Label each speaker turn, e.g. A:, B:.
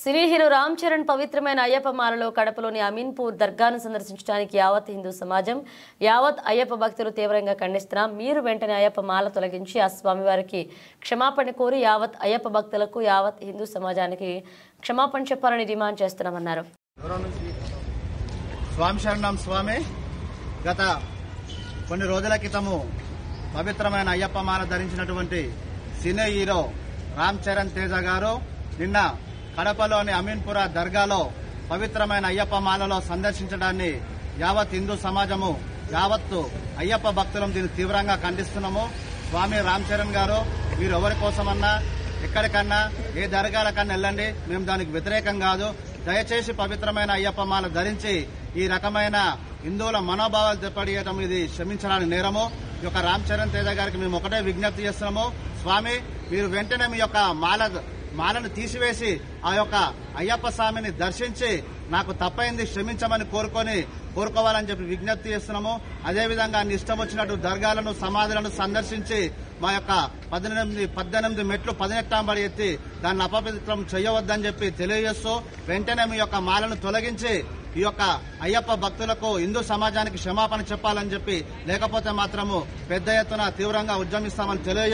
A: సినీ hero Ram Charan పవిత్రమైన అయ్యప్ప మాలలో కడపలోని అమీన్పూర్ దర్గాను సందర్శించడానికి యావత్ హిందూ సమాజం యావత్ అయ్యప్ప భక్తులు తీవ్రంగా ఖండిస్తున్నాం మీరు వెంటనే అయ్యప్ప మాల తొలగించి ఆ స్వామివారికి క్షమాపణ కోరి యావత్ అయ్యప్ప భక్తులకు యావత్ హిందూ సమాజానికి క్షమాపణ చెప్పాలని డిమాండ్ చేస్తున్నామన్నారు.
B: స్వామి శరణం స్వామి గత కొన్ని రోజుల క్రితము పవిత్రమైన అయ్యప్ప మాల ధరించినటువంటి సినీ హీరో రామ్ చరణ్ తేజ గారు నిన్న కడపలోని అమీన్పుర దర్గాలో పవిత్రమైన అయ్యప్ప మాలలో సందర్శించడాన్ని యావత్ హిందూ సమాజము యావత్తు అయ్యప్ప భక్తులం దీన్ని తీవ్రంగా ఖండిస్తున్నాము. స్వామి రామ్ చరణ్ గారు మీరు ఎవరి కోసమన్నా ఎక్కడికన్నా ఏ దర్గాలకన్నా వెళ్ళండి. మేము దానికి వ్యతిరేకం కాదు. దయచేసి పవిత్రమైన అయ్యప్ప మాల ధరించి ఈ రకమైన హిందువుల మనోభావాలు దెబ్బతీయటం ఇది క్షమించడానికి నేరము. ఈ యొక్క రామ్ చరణ్ తేజ గారికి మేము ఒకటే విజ్ఞప్తి చేస్తున్నాము. స్వామి మీరు వెంటనే మీ యొక్క మాల మాలను తీసివేసి ఆ యొక్క అయ్యప్ప స్వామిని దర్శించి నాకు తప్పైంది క్షమించమని కోరుకొని కోరుకోవాలని చెప్పి విజ్ఞప్తి చేస్తున్నాము. అదేవిధంగా అన్ని ఇష్టం వచ్చినట్టు దర్గాలను సమాధులను సందర్శించి మా యొక్క పద్దెనిమిది పద్దెనిమిది మెట్లు పదినెట్టాంబడి ఎత్తి దాన్ని అపవిత్రం చేయవద్దని చెప్పి తెలియజేస్తూ వెంటనే మీ యొక్క మాలను తొలగించి ఈ యొక్క అయ్యప్ప భక్తులకు హిందూ సమాజానికి క్షమాపణ చెప్పాలని చెప్పి లేకపోతే మాత్రము పెద్ద ఎత్తున తీవ్రంగా ఉద్యమిస్తామని తెలియజే